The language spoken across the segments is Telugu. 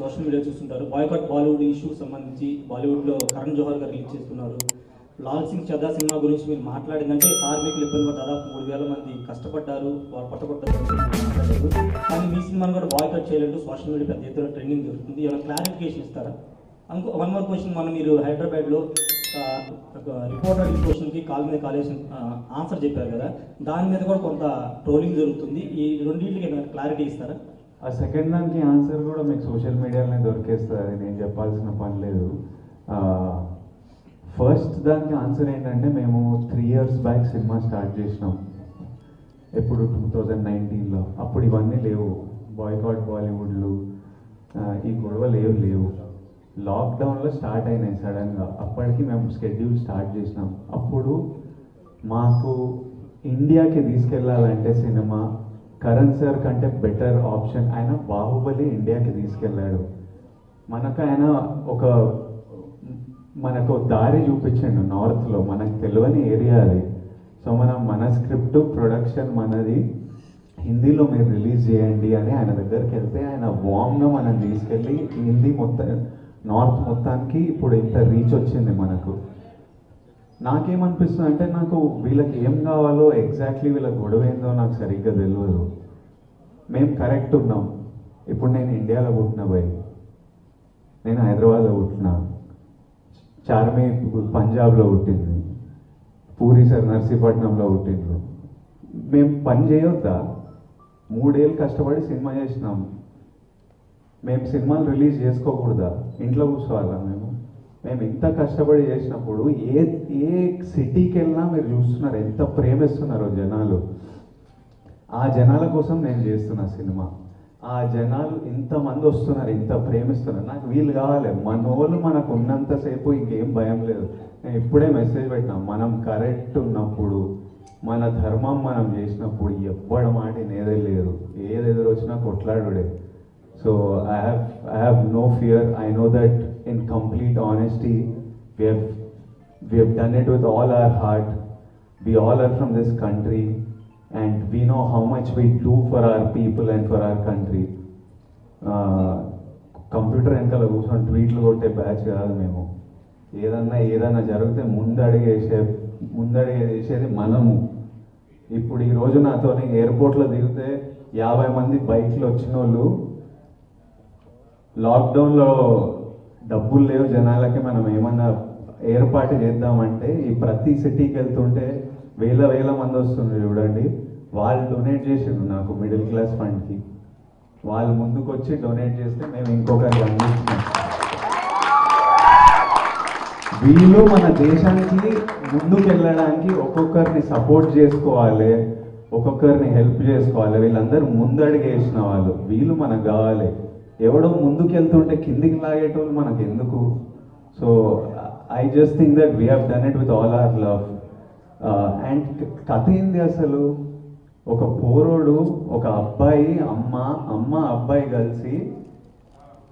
సోషల్ మీడియా చూస్తుంటారు. బాయ్కాట్ బాలీవుడ్ ఇష్యూ సంబంధించి బాలీవుడ్లో కరణ్ జోహర్ గారు రిలీజ్ చేస్తున్నారు. లాల్ సింగ్ చద్దా సినిమా గురించి మీరు మాట్లాడిందంటే కార్మికులు ఇబ్బంది దాదాపు మూడు వేల మంది కష్టపడ్డారు. వాళ్ళు కొత్త కానీ మీ సినిమాను కూడా బాయ్కాట్ చేయలేదు. సోషల్ మీడియా పెద్ద ఎత్తున ట్రెండింగ్ జరుగుతుంది. ఏమైనా క్లారిఫికేషన్ ఇస్తారా? ఇంకో వన్ మోర్ క్వశ్చన్. మనం మీరు హైదరాబాద్లో ఆ, రిపోర్టర్ క్వశ్చన్కి కాల్ మీద కాలేజ్ ఆన్సర్ చెప్పారు కదా. దాని మీద కూడా కొంత ట్రోలింగ్ జరుగుతుంది. ఈ రెండింటికి ఏమైనా క్లారిటీ ఇస్తారా? ఆ సెకండ్ దానికి ఆన్సర్ కూడా మీకు సోషల్ మీడియాలోనే దొరికేస్తుంది అది నేను చెప్పాల్సిన పని లేదు. ఫస్ట్ దానికి ఆన్సర్ ఏంటంటే మేము three years back cinema start చేసినాం. ఎప్పుడు టూ థౌజండ్ నైన్టీన్లో అప్పుడు ఇవన్నీ లేవు. బాయ్కాట్ బాలీవుడ్లు ఈ గొడవలు ఏవి లేవు. లాక్డౌన్లో స్టార్ట్ అయినాయి సడన్గా అప్పటికి మేము షెడ్యూల్ స్టార్ట్ చేసినాం. అప్పుడు మాకు ఇండియాకి తీసుకెళ్ళాలంటే సినిమా కరణ్ సార్ కంటే బెటర్ ఆప్షన్ ఆయన బాహుబలి ఇండియాకి తీసుకెళ్ళాడు. మనకు ఆయన ఒక మనకు దారి చూపించండు నార్త్లో మనకు తెలియని ఏరియా అది. సో మనం మన స్క్రిప్ట్ ప్రొడక్షన్ మనది హిందీలో మీరు రిలీజ్ చేయండి అని ఆయన దగ్గరికి వెళ్తే ఆయన వామ్గా మనం తీసుకెళ్ళి హిందీ మొత్తం నార్త్ మొత్తానికి ఇప్పుడు ఇంత రీచ్ వచ్చింది మనకు. నాకేమనిపిస్తుంది అంటే నాకు వీళ్ళకి ఏం కావాలో ఎగ్జాక్ట్లీ వీళ్ళ గొడవ ఏందో నాకు సరిగ్గా తెలియదు మేము కరెక్ట్ ఉన్నాం. ఇప్పుడు నేను ఇండియాలో పుట్టిన పోయి నేను హైదరాబాద్లో పుట్టిన. చార్మి పంజాబ్లో పుట్టింది. పూరి సార్ నర్సీపట్నంలో పుట్టిండ్రు. మేము పని చేయొద్దా? మూడేళ్ళు కష్టపడి సినిమా చేసినాం. మేము సినిమాలు రిలీజ్ చేసుకోకూడదా? ఇంట్లో కూర్చోవాలా మేము? మేము ఇంత కష్టపడి చేసినప్పుడు ఏ ఏ సిటీకి వెళ్ళినా మీరు చూస్తున్నారు ఎంత ప్రేమిస్తున్నారో జనాలు. ఆ జనాల కోసం నేను చేస్తున్న సినిమా. ఆ జనాలు ఇంతమంది వస్తున్నారు ఇంత ప్రేమిస్తున్నారు. నాకు వీళ్ళు కావాలి. మనోళ్ళు మనకు ఉన్నంతసేపు ఇంకేం భయం లేదు. నేను ఇప్పుడే మెసేజ్ పెట్టినా మనం కరెక్ట్ ఉన్నప్పుడు మన ధర్మం మనం చేసినప్పుడు ఎవ్వడం మాట నేదే లేదు. ఏది ఎదురు వచ్చినా కొట్లాడుడే. So I have I have no fear I know that in complete honesty, we have we have done it with all our heart. We all are from this country and we know how much we do for our people and for our country. Uh, computer వెనకాల కూర్చొని ట్వీట్లు కొట్టే బ్యాచ్ కాదు మేము ఏదన్నా ఏదన్నా జరిగితే ముందడిగేసే వేసే చేసేది మనము ఇప్పుడు ఈ రోజు నాతో ఎయిర్పోర్ట్లో దిగితే యాభై మంది బైక్లు వచ్చిన వాళ్ళు లాక్డౌన్లో డబ్బులు లేవు జనాలకి మనం ఏమన్నా ఏర్పాటు చేద్దామంటే ఈ ప్రతి సిటీకి వెళ్తుంటే వేల వేల మంది వస్తున్నారు చూడండి. వాళ్ళు డొనేట్ చేసిండ్రు నాకు మిడిల్ క్లాస్ ఫండ్కి. వాళ్ళు ముందుకు వచ్చి డొనేట్ చేస్తే మేము ఇంకొకరికి అందిస్తున్నాం. వీళ్ళు మన దేశానికి ముందుకు వెళ్ళడానికి ఒక్కొక్కరిని సపోర్ట్ చేసుకోవాలి ఒక్కొక్కరిని హెల్ప్ చేసుకోవాలి. వీళ్ళందరూ ముందడుగు వేసిన వాళ్ళు. వీళ్ళు మనకు కావాలి ఎవడో ముందుకెళ్తుంటే కిందికి లాగేటోళ్ళు మనకు ఎందుకు so I just think that we have done it with all our love and కథ ఏంది అసలు? ఒక పోరోడు ఒక అబ్బాయి అమ్మ అమ్మ అబ్బాయి కలిసి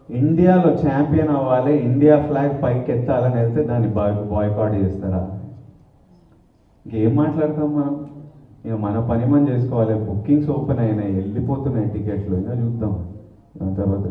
ఇండియాలో ఛాంపియన్ అవ్వాలి ఇండియా ఫ్లాగ్ పైకి ఎత్తాలని వెళ్తే దాన్ని బాయ్ బాయ్కాట్ చేస్తారా? ఇంకేం మాట్లాడతాం మనం? ఇక మన పని మనం చేసుకోవాలి. బుకింగ్స్ ఓపెన్ అయినాయి వెళ్ళిపోతున్నాయి టికెట్లు. ఇంకా చూద్దాం. దాని తర్వాత